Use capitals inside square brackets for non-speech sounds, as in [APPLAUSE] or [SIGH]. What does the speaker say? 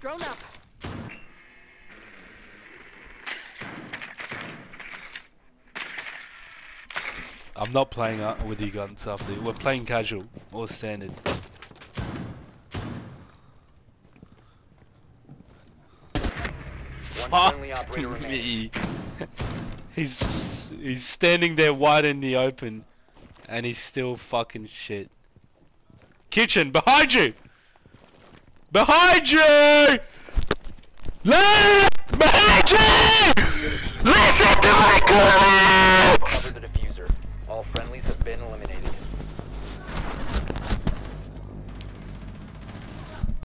Drone up. I'm not playing uh, with you guns after. We're playing casual or standard. Fuck friendly operator [LAUGHS] remaining. me. [LAUGHS] he's he's standing there wide in the open, and he's still fucking shit. Kitchen behind you. Behind you! Left! Behind you! Listen to my comments! Cover the defuser. All friendlies have been eliminated.